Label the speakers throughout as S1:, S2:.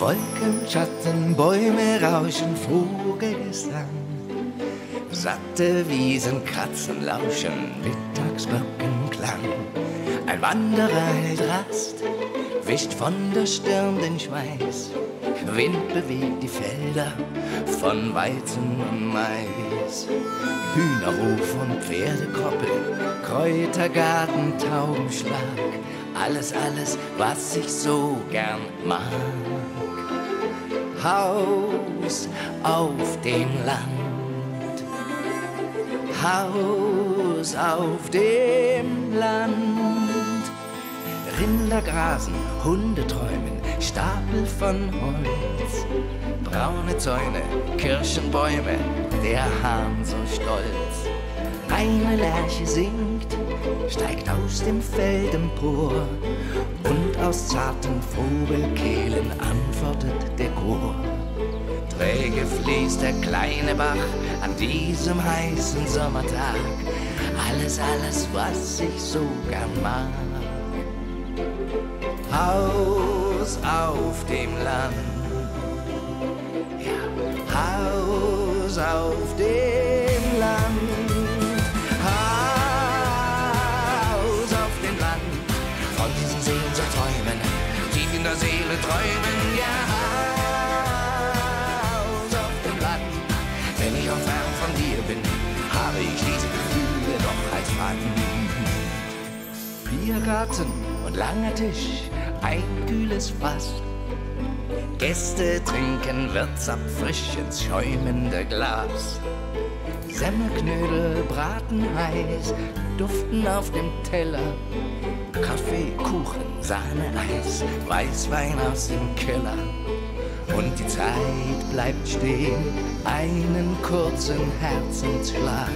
S1: Wolken, Schatten, Bäume rauschen, Vogelgesang. Satte Wiesen kratzen, lauschen, Mittagsglockenklang. Ein Wanderer hält Rast, wischt von der Stirn den Schweiß. Wind bewegt die Felder von Weizen und Mais. Hühnerruf und Pferdekoppel, Kräutergarten, Taubenschlag. Alles, alles, was ich so gern mag. Haus auf dem Land. Haus auf dem Land. Rinder grasen, Hunde träumen, Stapel von Holz. Braune Zäune, Kirschenbäume, der Hahn so stolz. Eine Lerche singt, steigt aus dem Feld empor und aus zarten Vogelkehlen antwortet der Chor. Träge fließt der kleine Bach an diesem heißen Sommertag. Alles, alles, was ich so gern mag. Haus auf dem Land. Ja, Haus auf dem Land. Träumen. Ja, Haus auf dem Land. Wenn ich auch fern von dir bin, habe ich diese Gefühle doch als Mann. Biergarten und langer Tisch, ein kühles Fass. Gäste trinken Wirtsab frisch ins schäumende Glas. Semmelknödel braten heiß, duften auf dem Teller. Kaffee, Kuchen, Sahne, Eis, Weißwein aus dem Keller. Und die Zeit bleibt stehen, einen kurzen Herzensschlag.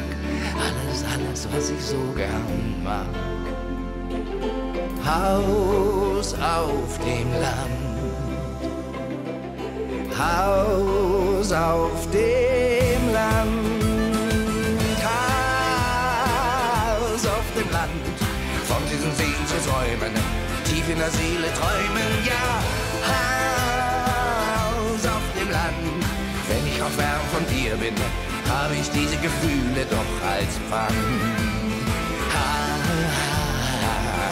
S1: Alles, alles, was ich so gern mag. Haus auf dem Land. Haus auf dem Land. Von diesen Seen zu träumen, tief in der Seele träumen, ja, Haus auf dem Land. Wenn ich auch fern von dir bin, habe ich diese Gefühle doch als Pfand.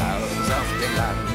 S1: Haus auf dem Land.